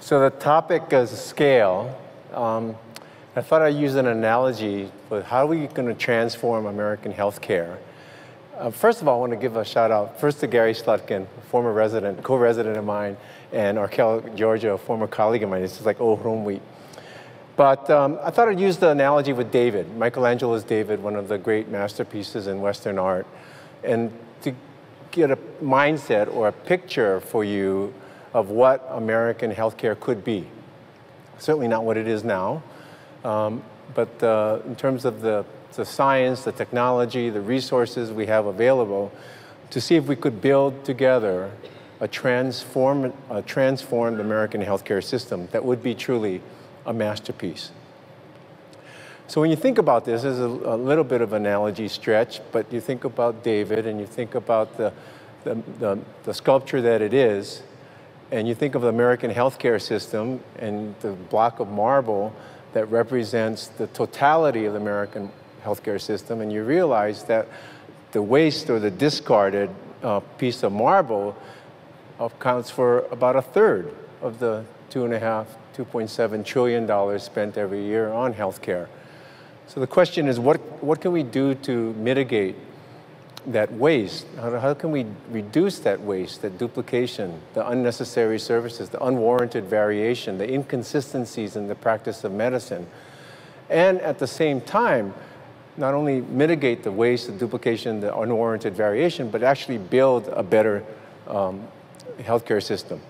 So the topic is scale. Um, I thought I'd use an analogy for how are we going to transform American healthcare. Uh, first of all, I want to give a shout out first to Gary Slutkin, former resident, co-resident of mine, and Arkell Georgia, a former colleague of mine. It's just like old home week. But um, I thought I'd use the analogy with David, Michelangelo's David, one of the great masterpieces in Western art, and to get a mindset or a picture for you of what American healthcare could be. Certainly not what it is now, um, but uh, in terms of the, the science, the technology, the resources we have available, to see if we could build together a, transform, a transformed American healthcare system that would be truly a masterpiece. So when you think about this, there's a, a, little bit of analogy stretch, but you think about David and you think about the, the, the, the sculpture that it is, and you think of the American healthcare system and the block of marble that represents the totality of the American healthcare system, and you realize that the waste or the discarded uh, piece of marble accounts for about a third of the two and a half, $2.7 trillion spent every year on healthcare. So the question is, what, what can we do to mitigate that waste? How, how can we reduce that waste, that duplication, the unnecessary services, the unwarranted variation, the inconsistencies in the practice of medicine? And at the same time, not only mitigate the waste, the duplication, the unwarranted variation, but actually build a better um, healthcare system.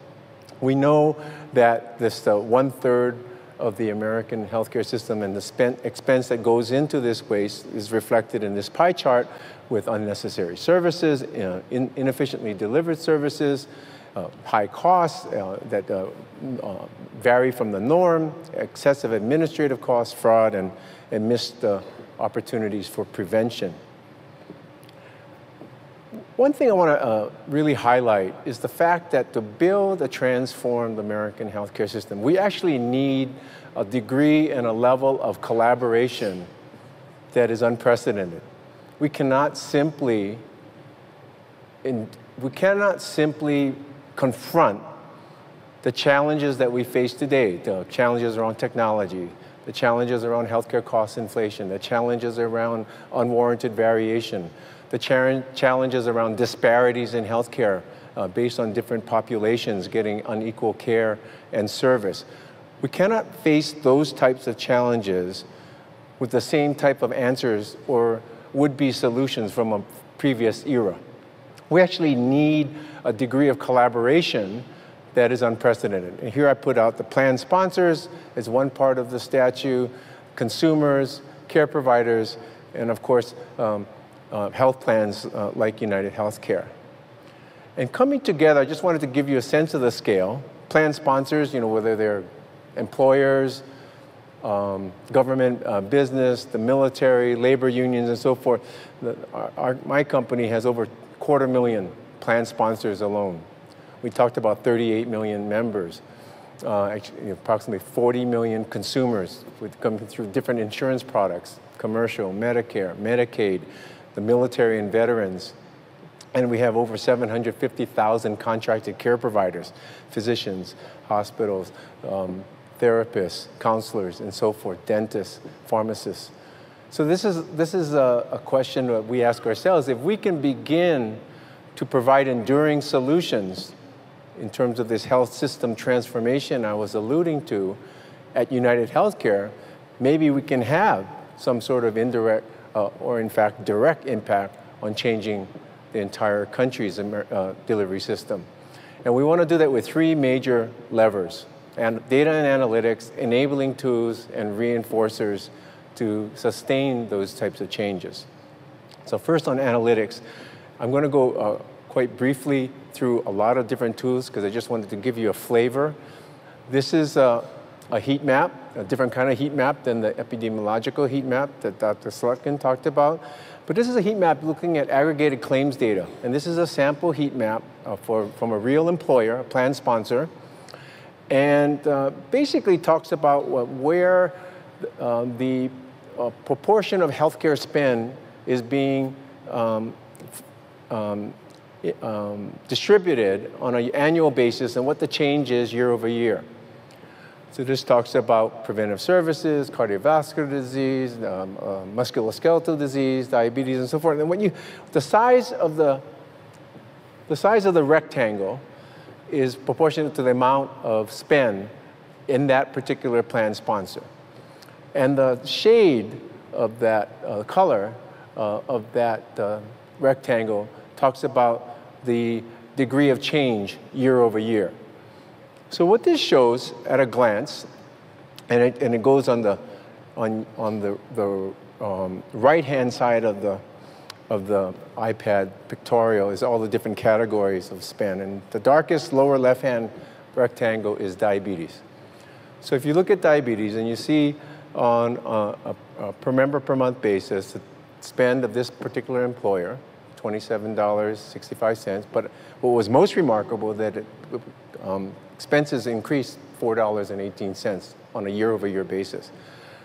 We know that this uh, one third of the American healthcare system and the spent expense that goes into this waste is reflected in this pie chart with unnecessary services, uh, in, inefficiently delivered services, uh, high costs uh, that uh, uh, vary from the norm, excessive administrative costs, fraud, and, and missed opportunities for prevention. One thing I want to uh, really highlight is the fact that to build a transformed American healthcare system, we actually need a degree and a level of collaboration that is unprecedented. We cannot simply, in, we cannot simply confront the challenges that we face today, the challenges around technology, the challenges around healthcare cost inflation, the challenges around unwarranted variation, the challenges around disparities in healthcare uh, based on different populations getting unequal care and service. We cannot face those types of challenges with the same type of answers or would-be solutions from a previous era. We actually need a degree of collaboration that is unprecedented. And here I put out the plan sponsors as one part of the statute, consumers, care providers, and of course, um, uh, health plans uh, like United Healthcare. And coming together, I just wanted to give you a sense of the scale. Plan sponsors, you know, whether they're employers, um, government, uh, business, the military, labor unions, and so forth. The, our, our, my company has over quarter million plan sponsors alone. We talked about 38 million members. Uh, actually, approximately 40 million consumers with coming through different insurance products, commercial, Medicare, Medicaid, the military and veterans. And we have over 750,000 contracted care providers, physicians, hospitals, um, therapists, counselors, and so forth, dentists, pharmacists. So this is, this is a, a question that we ask ourselves. If we can begin to provide enduring solutions in terms of this health system transformation I was alluding to at United Healthcare, maybe we can have some sort of indirect uh, or in fact direct impact on changing the entire country's uh, delivery system. And we want to do that with three major levers, and data and analytics, enabling tools, and reinforcers to sustain those types of changes. So first on analytics, I'm going to go uh, quite briefly through a lot of different tools because I just wanted to give you a flavor. This is a, a heat map a different kind of heat map than the epidemiological heat map that Dr. Slutkin talked about. But this is a heat map looking at aggregated claims data. And this is a sample heat map uh, for, from a real employer, a plan sponsor, and uh, basically talks about where uh, the proportion of healthcare spend is being um, um, um, distributed on an annual basis and what the change is year over year. So this talks about preventive services, cardiovascular disease, um, uh, musculoskeletal disease, diabetes, and so forth. And when you, the size of the, the size of the rectangle is proportionate to the amount of spend in that particular plan sponsor. And the shade of that uh, color uh, of that uh, rectangle talks about the degree of change year over year. So what this shows at a glance, and it, and it goes on the, on, on the, the um, right-hand side of the, of the iPad pictorial is all the different categories of spend. And the darkest lower left-hand rectangle is diabetes. So if you look at diabetes and you see on a, a, a per member per month basis the spend of this particular employer, $27.65. But what was most remarkable that it, um, expenses increased $4.18 on a year-over-year basis.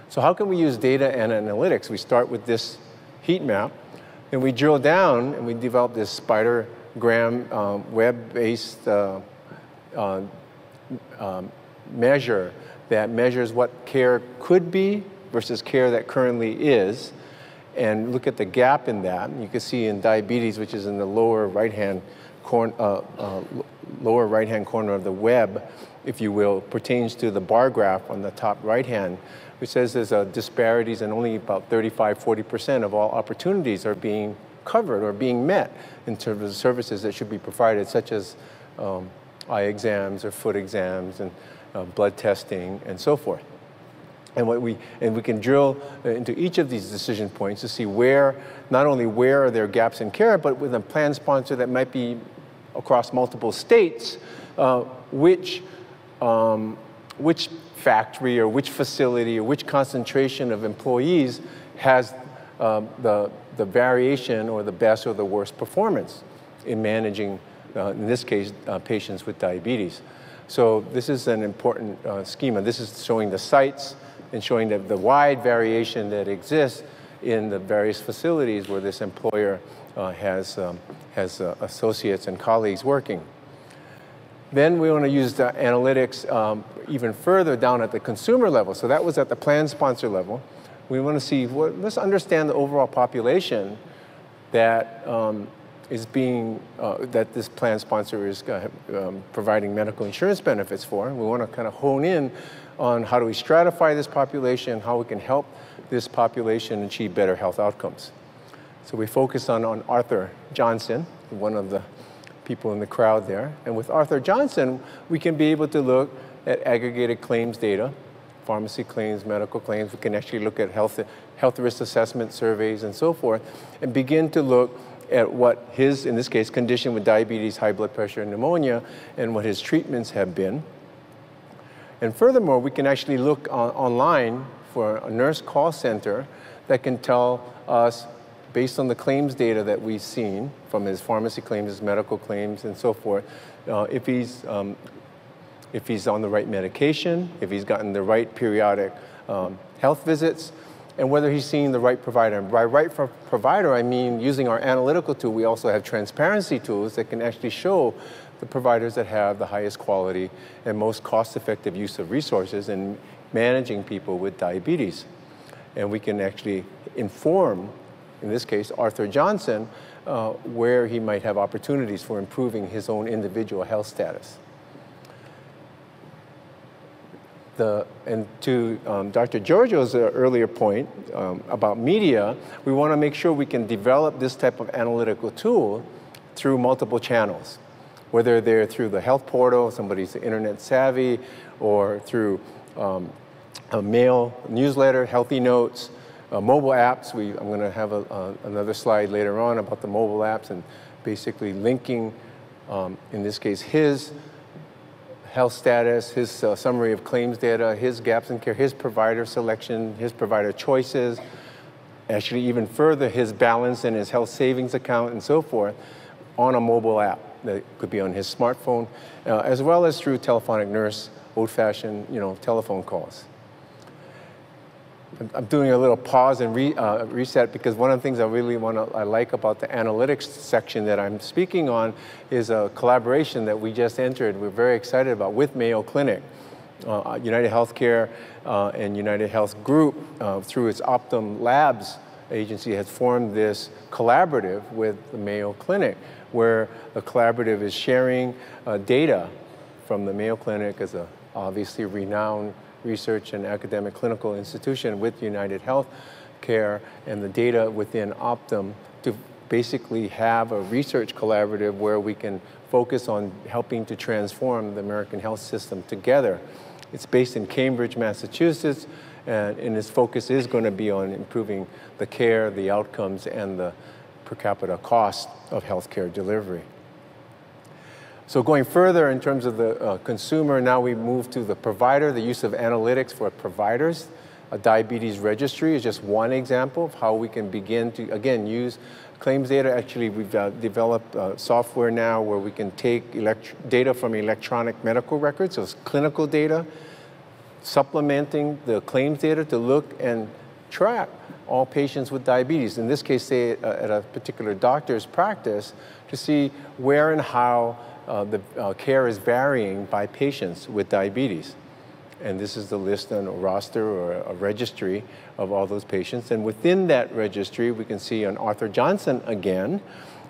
So how can we use data and analytics? We start with this heat map, and we drill down and we develop this spidergram um, web-based uh, uh, um, measure that measures what care could be versus care that currently is, and look at the gap in that. You can see in diabetes, which is in the lower right-hand uh, uh, lower right-hand corner of the web, if you will, pertains to the bar graph on the top right-hand, which says there's a disparities and only about 35, 40% of all opportunities are being covered or being met in terms of the services that should be provided, such as um, eye exams or foot exams and uh, blood testing and so forth. And, what we, and we can drill into each of these decision points to see where, not only where are there gaps in care, but with a plan sponsor that might be across multiple states, uh, which, um, which factory or which facility or which concentration of employees has um, the, the variation or the best or the worst performance in managing, uh, in this case, uh, patients with diabetes. So this is an important uh, schema. This is showing the sites, and showing the, the wide variation that exists in the various facilities where this employer uh, has, um, has uh, associates and colleagues working. Then we want to use the analytics um, even further down at the consumer level. So that was at the plan sponsor level. We want to see, what, let's understand the overall population that um, is being, uh, that this plan sponsor is uh, um, providing medical insurance benefits for. We want to kind of hone in on how do we stratify this population, how we can help this population achieve better health outcomes. So we focused on, on Arthur Johnson, one of the people in the crowd there. And with Arthur Johnson, we can be able to look at aggregated claims data, pharmacy claims, medical claims. We can actually look at health, health risk assessment surveys and so forth, and begin to look at what his, in this case, condition with diabetes, high blood pressure, and pneumonia, and what his treatments have been. And furthermore, we can actually look on, online for a nurse call center that can tell us, based on the claims data that we've seen from his pharmacy claims, his medical claims, and so forth, uh, if, he's, um, if he's on the right medication, if he's gotten the right periodic um, health visits, and whether he's seeing the right provider. And by right provider, I mean using our analytical tool, we also have transparency tools that can actually show the providers that have the highest quality and most cost-effective use of resources in managing people with diabetes. And we can actually inform, in this case, Arthur Johnson, uh, where he might have opportunities for improving his own individual health status. The, and to um, Dr. Giorgio's uh, earlier point um, about media, we want to make sure we can develop this type of analytical tool through multiple channels whether they're through the health portal, somebody's internet savvy, or through um, a mail newsletter, Healthy Notes, uh, mobile apps. We, I'm going to have a, another slide later on about the mobile apps and basically linking, um, in this case, his health status, his uh, summary of claims data, his gaps in care, his provider selection, his provider choices, actually even further, his balance in his health savings account and so forth on a mobile app that could be on his smartphone, uh, as well as through telephonic nurse, old-fashioned, you know, telephone calls. I'm doing a little pause and re, uh, reset because one of the things I really want to I like about the analytics section that I'm speaking on is a collaboration that we just entered. We're very excited about with Mayo Clinic. uh, United Healthcare uh, and United Health Group, uh, through its Optum Labs agency, has formed this collaborative with the Mayo Clinic, where the collaborative is sharing uh, data from the Mayo Clinic as a obviously renowned research and academic clinical institution with United Health Care and the data within Optum to basically have a research collaborative where we can focus on helping to transform the American health system together. It's based in Cambridge, Massachusetts, and, and its focus is going to be on improving the care, the outcomes, and the per capita cost of healthcare delivery. So going further in terms of the uh, consumer, now we move to the provider, the use of analytics for providers. A diabetes registry is just one example of how we can begin to, again, use claims data. Actually, we've uh, developed uh, software now where we can take data from electronic medical records, so it's clinical data, supplementing the claims data to look and track all patients with diabetes. In this case, say uh, at a particular doctor's practice, to see where and how uh, the uh, care is varying by patients with diabetes. And this is the list on a roster or a registry of all those patients. And within that registry, we can see on Arthur Johnson again,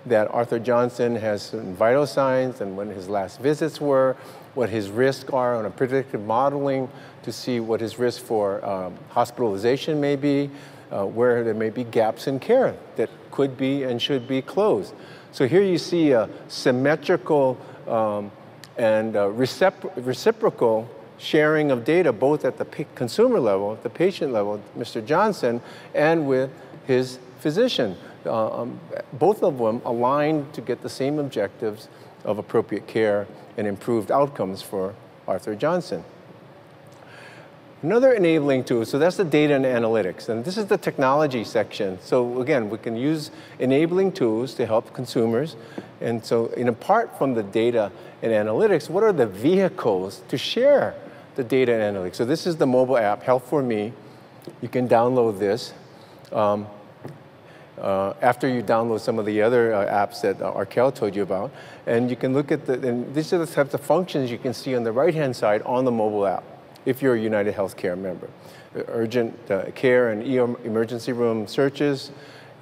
that Arthur Johnson has vital signs and when his last visits were, what his risks are on a predictive modeling to see what his risk for um, hospitalization may be, uh, where there may be gaps in care that could be and should be closed. So here you see a symmetrical um, and uh, recipro reciprocal sharing of data, both at the consumer level, at the patient level, Mr. Johnson, and with his physician. Uh, um, both of them aligned to get the same objectives of appropriate care and improved outcomes for Arthur Johnson. Another enabling tool, so that's the data and analytics, and this is the technology section. So again, we can use enabling tools to help consumers. And so apart from the data and analytics, what are the vehicles to share the data and analytics? So this is the mobile app, Health for Me. You can download this. Um, uh, after you download some of the other uh, apps that uh, Arkell told you about. And you can look at the, and these are the types of functions you can see on the right-hand side on the mobile app if you're a United Healthcare member. Urgent uh, care and emergency room searches,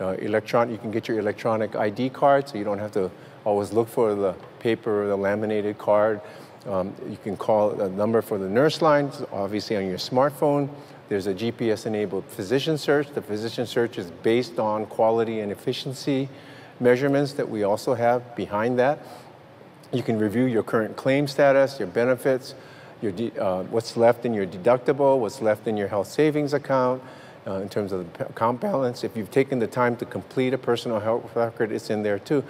uh, electron, you can get your electronic ID card so you don't have to always look for the paper or the laminated card. Um, you can call a number for the nurse line, obviously on your smartphone. There's a GPS-enabled physician search. The physician search is based on quality and efficiency measurements that we also have behind that. You can review your current claim status, your benefits, your uh, what's left in your deductible, what's left in your health savings account, uh, in terms of the account balance. If you've taken the time to complete a personal health record, it's in there too.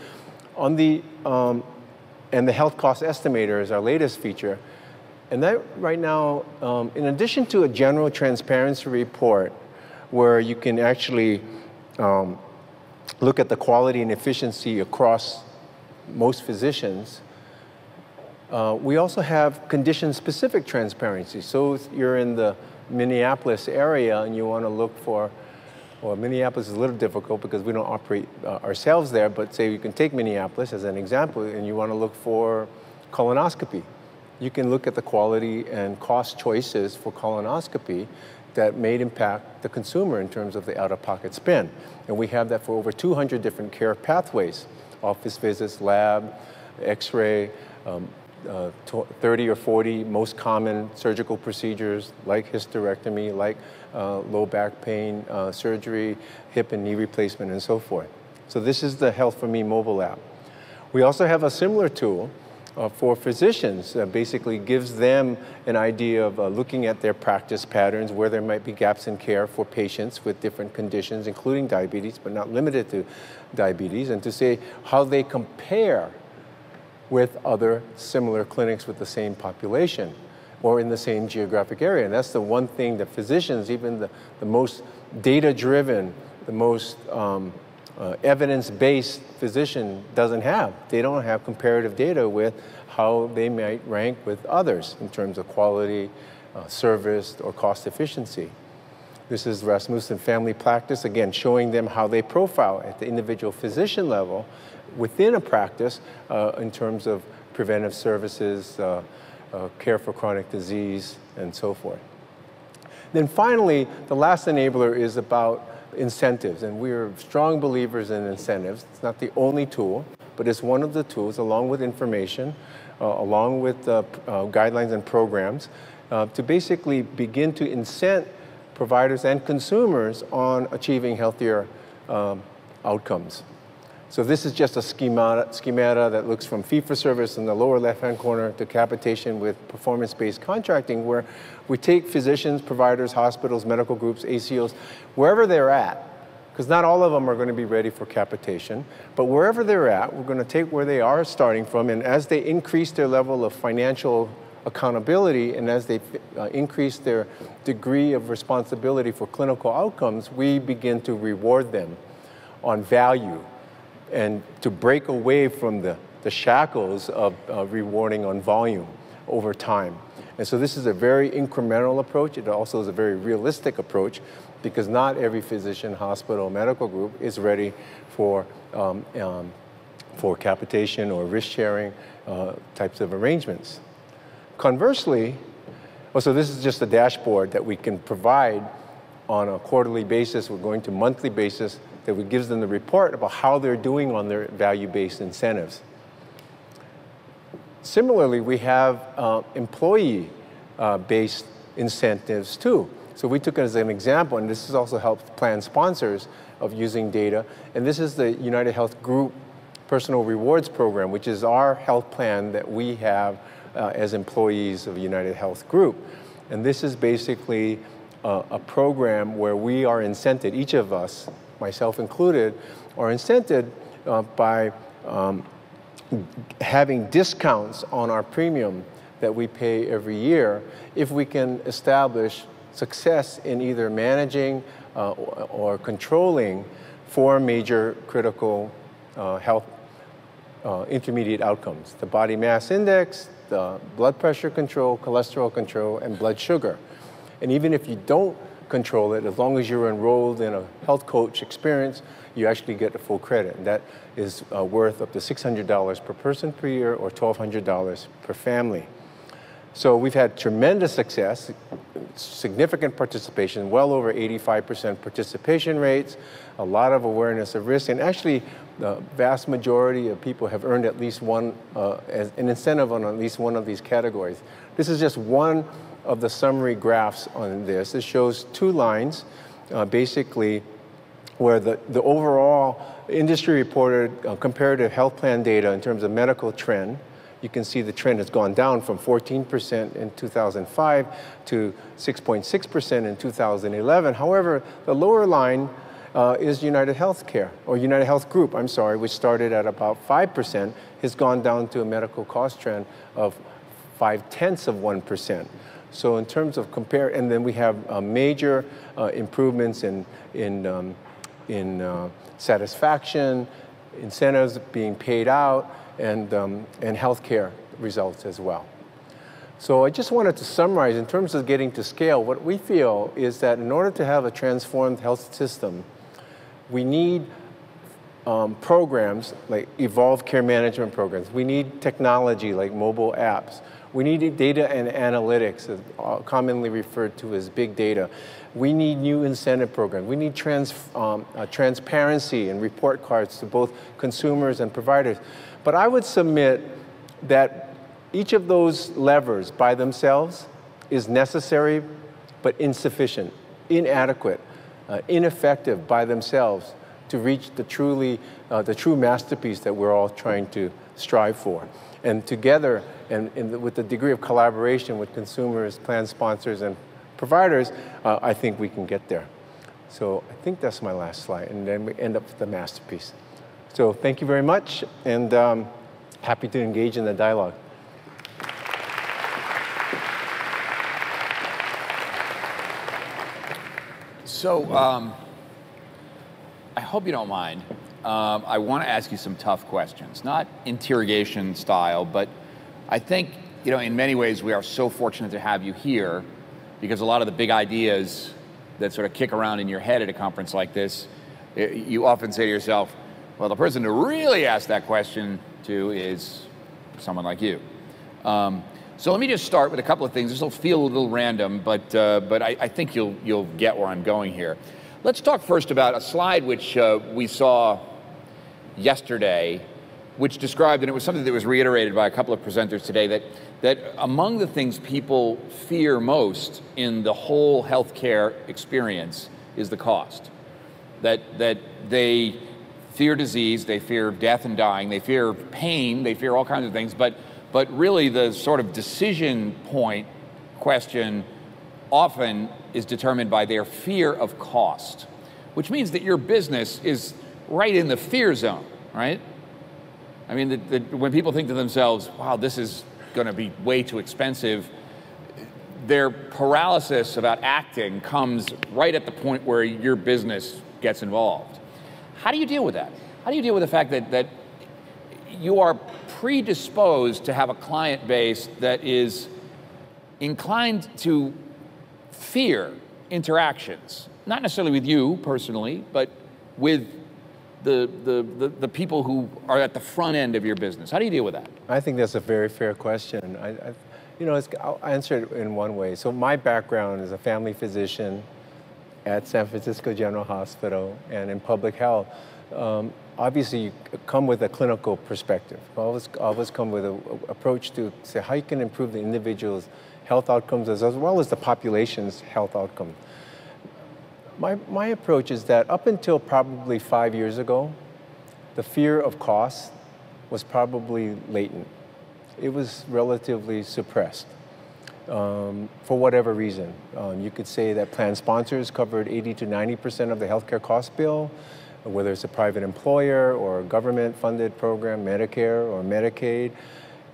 On the, um, and the health cost estimator is our latest feature. And that right now, um, in addition to a general transparency report, where you can actually um, look at the quality and efficiency across most physicians, uh, we also have condition-specific transparency. So if you're in the Minneapolis area and you want to look for, well, Minneapolis is a little difficult because we don't operate uh, ourselves there, but say you can take Minneapolis as an example and you want to look for colonoscopy. You can look at the quality and cost choices for colonoscopy that may impact the consumer in terms of the out-of-pocket spend. And we have that for over 200 different care pathways, office visits, lab, x-ray, um, uh, 30 or 40 most common surgical procedures like hysterectomy, like uh, low back pain uh, surgery, hip and knee replacement, and so forth. So this is the Health for Me mobile app. We also have a similar tool uh, for physicians that basically gives them an idea of uh, looking at their practice patterns, where there might be gaps in care for patients with different conditions, including diabetes, but not limited to diabetes, and to say how they compare with other similar clinics with the same population or in the same geographic area. And that's the one thing that physicians, even the, the most data-driven, the most um, uh, evidence-based physician doesn't have. They don't have comparative data with how they might rank with others in terms of quality, uh, service, or cost efficiency. This is Rasmussen Family Practice, again, showing them how they profile at the individual physician level within a practice uh, in terms of preventive services, uh, uh, care for chronic disease, and so forth. Then finally, the last enabler is about incentives, and we're strong believers in incentives. It's not the only tool, but it's one of the tools, along with information, uh, along with uh, uh, guidelines and programs, to basically begin to incent providers and consumers on achieving healthier um, outcomes. So this is just a schemata, schemata that looks from fee-for-service in the lower left-hand corner to capitation with performance-based contracting, where we take physicians, providers, hospitals, medical groups, ACOs, wherever they're at, because not all of them are going to be ready for capitation, but wherever they're at, we're going to take where they are starting from, and as they increase their level of financial accountability and as they uh, increase their degree of responsibility for clinical outcomes, we begin to reward them on value and to break away from the, the shackles of uh, rewarding on volume over time. And so this is a very incremental approach. It also is a very realistic approach because not every physician, hospital, medical group is ready for, um, um, for capitation or risk sharing uh, types of arrangements. Conversely, well, so this is just a dashboard that we can provide on a quarterly basis. We're going to monthly basis that gives them the report about how they're doing on their value-based incentives. Similarly, we have uh, employee-based uh, incentives too. So we took it as an example, and this has also helped plan sponsors of using data. And this is the United Health Group Personal Rewards Program, which is our health plan that we have uh, as employees of United Health Group. And this is basically uh, a program where we are incented, each of us myself included, are incented uh, by um, having discounts on our premium that we pay every year if we can establish success in either managing uh, or, controlling four major critical uh, health uh, intermediate outcomes, the body mass index, the blood pressure control, cholesterol control, and blood sugar. And even if you don't control it. As long as you're enrolled in a health coach experience, you actually get the full credit. And that is uh, worth up to $600 per person per year or $1,200 per family. So we've had tremendous success, significant participation, well over 85% participation rates, a lot of awareness of risk, and actually the vast majority of people have earned at least one, uh, an incentive on at least one of these categories. This is just one of the summary graphs on this. This shows two lines, uh, basically, where the, the overall industry reported uh, comparative health plan data in terms of medical trend. You can see the trend has gone down from 14% in 2005 to 6.6% in 2011. However, the lower line uh, is United Healthcare, or United Health Group, I'm sorry, which started at about 5%, has gone down to a medical cost trend of 5 tenths of 1%. So in terms of compare, and then we have uh, major uh, improvements in, in, um, in uh, satisfaction, incentives being paid out, and, um, and healthcare results as well. So I just wanted to summarize in terms of getting to scale, what we feel is that in order to have a transformed health system, we need um, programs like evolved care management programs. We need technology like mobile apps. We need data and analytics, uh, commonly referred to as big data. We need new incentive programs. We need trans, um, uh, transparency and report cards to both consumers and providers. But I would submit that each of those levers by themselves is necessary but insufficient, inadequate, uh, ineffective by themselves to reach the truly, uh, the true masterpiece that we're all trying to strive for. And together, and, and with the degree of collaboration with consumers, plan sponsors, and providers, uh, I think we can get there. So I think that's my last slide, and then we end up with the masterpiece. So thank you very much, and um, happy to engage in the dialogue. So um, I hope you don't mind um, I want to ask you some tough questions, not interrogation style, but I think, you know, in many ways we are so fortunate to have you here because a lot of the big ideas that sort of kick around in your head at a conference like this, you often say to yourself, well, the person to really ask that question to is someone like you. Um, So let me just start with a couple of things. This will feel a little random, but, uh, but I, I, think you'll, you'll get where I'm going here. Let's talk first about a slide which uh, we saw yesterday, which described, and it was something that was reiterated by a couple of presenters today, that, that among the things people fear most in the whole healthcare experience is the cost. That, that they fear disease, they fear death and dying, they fear pain, they fear all kinds of things, but, but really the sort of decision point question often is determined by their fear of cost, which means that your business is right in the fear zone, right? I mean, the, the, when people think to themselves, wow, this is going to be way too expensive, their paralysis about acting comes right at the point where your business gets involved. How do you deal with that? How do you deal with the fact that, that you are predisposed to have a client base that is inclined to fear interactions, not necessarily with you personally, but with the, the, the, the, people who are at the front end of your business? How do you deal with that? I think that's a very fair question. I, I you know, I'll answer it in one way. So my background is a family physician at San Francisco General Hospital and in public health. Um, obviously, you come with a clinical perspective. Always, always come with an approach to say how you can improve the individual's health outcomes as, as well as the population's health outcomes. My, my approach is that up until probably five years ago, the fear of cost was probably latent. It was relatively suppressed um, for whatever reason. Um, you could say that plan sponsors covered 80 to 90% of the healthcare cost bill, whether it's a private employer or a government funded program, Medicare or Medicaid.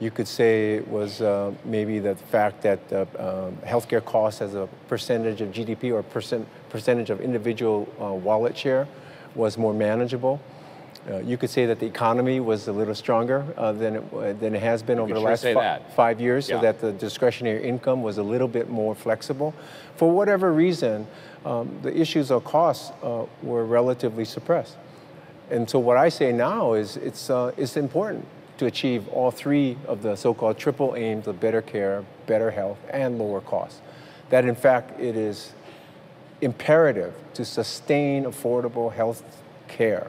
You could say it was uh, maybe the fact that uh, um, healthcare costs as a percentage of GDP or percent, percentage of individual uh, wallet share was more manageable. Uh, you could say that the economy was a little stronger uh, than, it, uh, than it has been over the sure last fi five years, yeah. so that the discretionary income was a little bit more flexible. For whatever reason, um, the issues of costs uh, were relatively suppressed. And so what I say now is it's, uh, it's important to achieve all three of the so-called triple aims of better care, better health, and lower costs. That in fact it is imperative to sustain affordable health care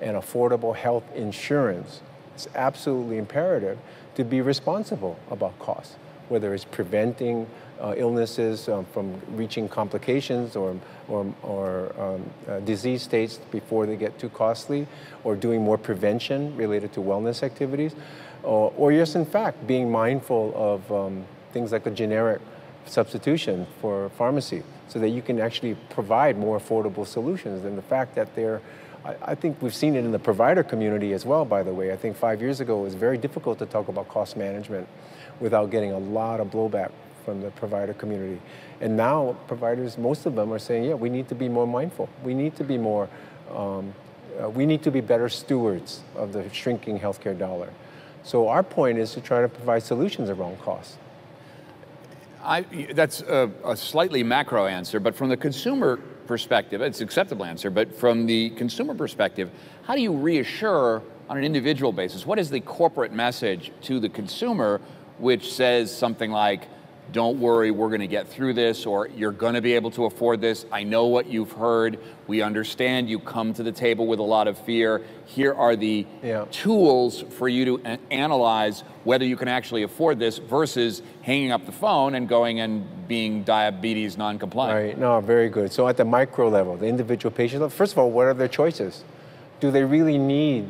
and affordable health insurance, it's absolutely imperative to be responsible about costs, whether it's preventing uh, illnesses um, from reaching complications or, or, or um, uh, disease states before they get too costly, or doing more prevention related to wellness activities, or, or yes, in fact, being mindful of um, things like a generic substitution for pharmacy so that you can actually provide more affordable solutions than the fact that they're I, think we've seen it in the provider community as well, by the way. I think five years ago it was very difficult to talk about cost management without getting a lot of blowback from the provider community. And now providers, most of them are saying, yeah, we need to be more mindful. We need to be more, um, uh, we need to be better stewards of the shrinking healthcare dollar. So our point is to try to provide solutions around cost. I, that's a, a slightly macro answer, but from the consumer perspective, it's an acceptable answer, but from the consumer perspective, how do you reassure on an individual basis? What is the corporate message to the consumer which says something like, don't worry, we're going to get through this, or you're going to be able to afford this. I know what you've heard. We understand you come to the table with a lot of fear. Here are the yeah. tools for you to analyze whether you can actually afford this versus hanging up the phone and going and being diabetes non-compliant. Right, no, very good. So at the micro level, the individual patient level, first of all, what are their choices? Do they really need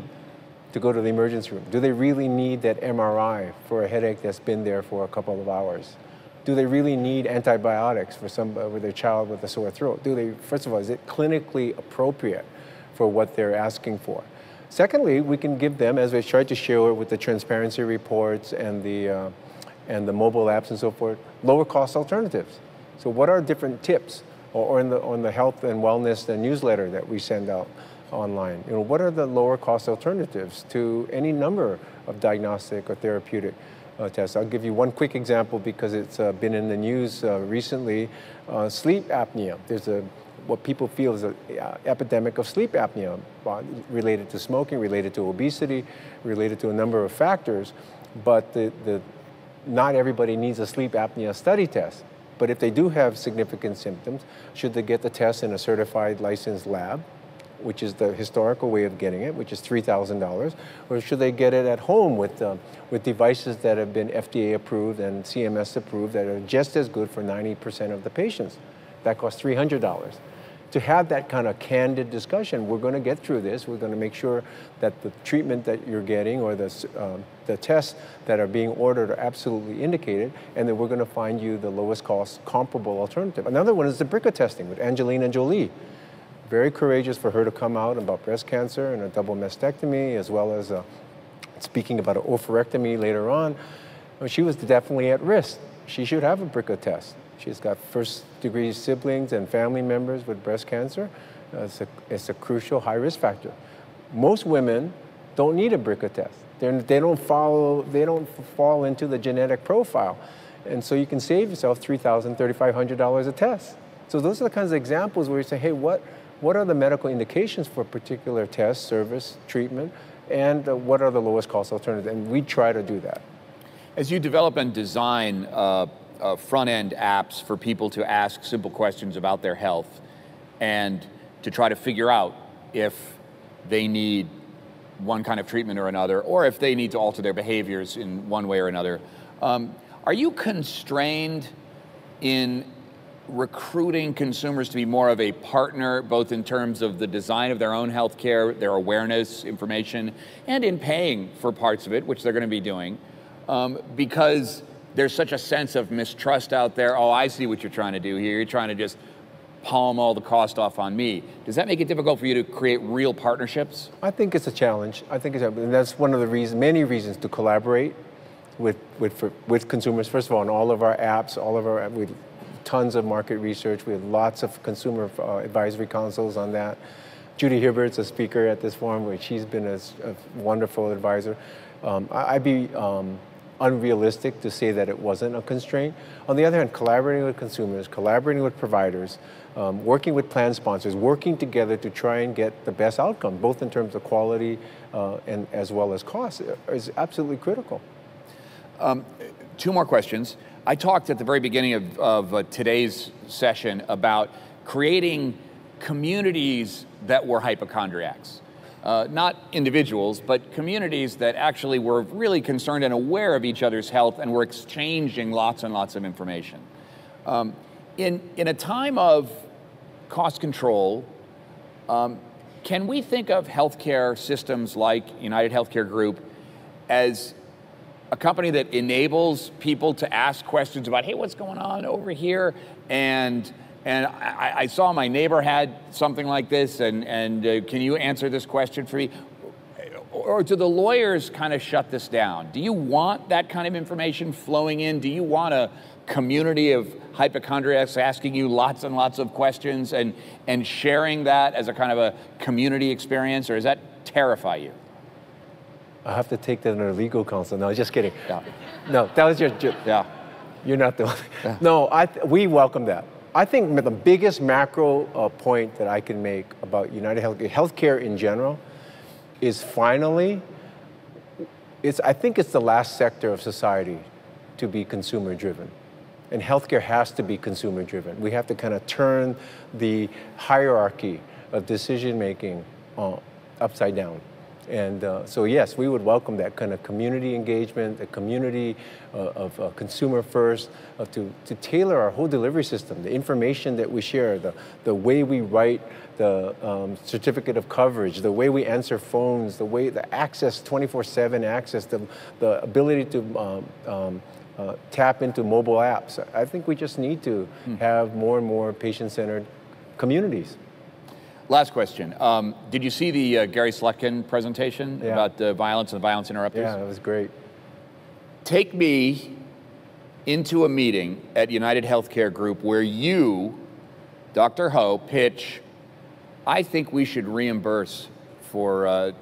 to go to the emergency room? Do they really need that MRI for a headache that's been there for a couple of hours? Do they really need antibiotics for some uh, with their child with a sore throat? Do they, first of all, is it clinically appropriate for what they're asking for? Secondly, we can give them, as we tried to show with the transparency reports and the, uh, and the mobile apps and so forth, lower cost alternatives. So what are different tips? Or, in the, on the health and wellness the newsletter that we send out online, you know, what are the lower cost alternatives to any number of diagnostic or therapeutic uh, tests. I'll give you one quick example because it's uh, been in the news uh, recently. Uh, sleep apnea. There's a what people feel is an uh, epidemic of sleep apnea related to smoking, related to obesity, related to a number of factors. But the, the not everybody needs a sleep apnea study test. But if they do have significant symptoms, should they get the test in a certified licensed lab, which is the historical way of getting it, which is $3,000, or should they get it at home with, uh, with devices that have been FDA approved and CMS approved that are just as good for 90% of the patients? That costs $300 to have that kind of candid discussion. We're going to get through this. We're going to make sure that the treatment that you're getting or the, um, the tests that are being ordered are absolutely indicated, and then we're going to find you the lowest cost comparable alternative. Another one is the BRCA testing with Angelina Jolie. Very courageous for her to come out about breast cancer and a double mastectomy, as well as uh, speaking about an oophorectomy later on. She was definitely at risk. She should have a BRCA test. She's got first degree siblings and family members with breast cancer. Uh, it's, a, it's a crucial high risk factor. Most women don't need a BRCA test. They're, they don't follow, they don't fall into the genetic profile. And so you can save yourself $3,000, $3,500 a test. So those are the kinds of examples where you say, hey, what, what are the medical indications for particular test, service, treatment, and uh, what are the lowest cost alternatives? And we try to do that. As you develop and design uh, uh, front end apps for people to ask simple questions about their health and to try to figure out if they need one kind of treatment or another, or if they need to alter their behaviors in one way or another. Um, are you constrained in recruiting consumers to be more of a partner, both in terms of the design of their own healthcare, their awareness, information, and in paying for parts of it, which they're going to be doing? Um, because there's such a sense of mistrust out there. Oh, I see what you're trying to do here. You're trying to just palm all the cost off on me. Does that make it difficult for you to create real partnerships? I think it's a challenge. I think it's a, and that's one of the reasons, many reasons to collaborate with, with, for, with consumers. First of all, on all of our apps, all of our, we tons of market research. We have lots of consumer uh, advisory councils on that. Judy Hibbard's a speaker at this forum, which she's been a, a wonderful advisor. Um, I, would be um, unrealistic to say that it wasn't a constraint. On the other hand, collaborating with consumers, collaborating with providers, um, working with plan sponsors, working together to try and get the best outcome, both in terms of quality uh, and as well as cost, is absolutely critical. Um, two more questions. I talked at the very beginning of, of uh, today's session about creating communities that were hypochondriacs uh, not individuals, but communities that actually were really concerned and aware of each other's health and were exchanging lots and lots of information. Um, in, in a time of cost control, um, can we think of healthcare systems like United Healthcare Group as a company that enables people to ask questions about, hey, what's going on over here? And and I, I, saw my neighbor had something like this, and, and uh, can you answer this question for me? Or do the lawyers kind of shut this down? Do you want that kind of information flowing in? Do you want a community of hypochondriacs asking you lots and lots of questions and, and sharing that as a kind of a community experience, or does that terrify you? I have to take that under legal counsel. No, just kidding. Yeah. No, that was your. Yeah. You're not the one. Yeah. No, I, we welcome that. I think the biggest macro uh, point that I can make about United Healthcare, healthcare in general, is finally, it's, I think it's the last sector of society to be consumer driven. And healthcare has to be consumer driven. We have to kind of turn the hierarchy of decision making uh, upside down. And uh, so, yes, we would welcome that kind of community engagement, a community uh, of uh, consumer first, uh, to, to tailor our whole delivery system, the information that we share, the, the way we write the um, certificate of coverage, the way we answer phones, the way the access, 24 7 access, the, the ability to um, um, uh, tap into mobile apps. I think we just need to hmm. have more and more patient centered communities. Last question. Um, did you see the uh, Gary Slutkin presentation yeah. about uh, violence and violence interrupters? Yeah, it was great. Take me into a meeting at United Healthcare Group where you, Dr. Ho, pitch, I think we should reimburse for uh,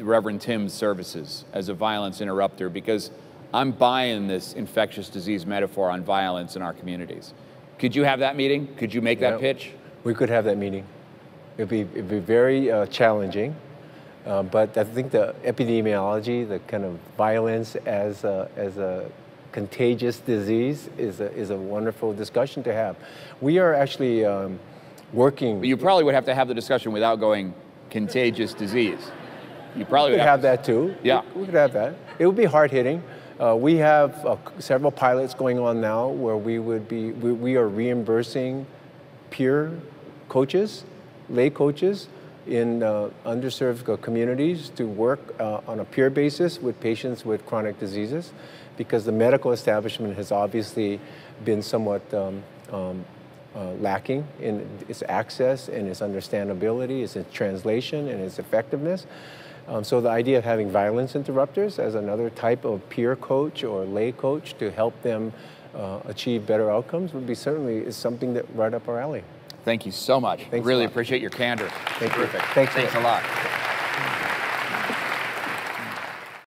Reverend Tim's services as a violence interrupter because I'm buying this infectious disease metaphor on violence in our communities. Could you have that meeting? Could you make that pitch? We could have that meeting. It'd be, it'd be very uh, challenging, uh, but I think the epidemiology, the kind of violence as a, as a contagious disease is a, is a wonderful discussion to have. We are actually um, working. But you probably would have to have the discussion without going contagious disease. You probably would could have to- that too. Yeah. We, we could have that. It would be hard hitting. Uh, we have uh, several pilots going on now where we would be, we, we are reimbursing peer coaches, lay coaches in uh, underserved communities to work uh, on a peer basis with patients with chronic diseases because the medical establishment has obviously been somewhat um, um, uh, lacking in its access and its understandability, its translation, and its effectiveness. Um, so the idea of having violence interrupters as another type of peer coach or lay coach to help them uh, achieve better outcomes would be certainly is something that right up our alley. Thank you so much. Thanks really appreciate your candor. Thank you. Terrific. Thanks a Thanks a lot.